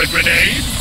a grenade?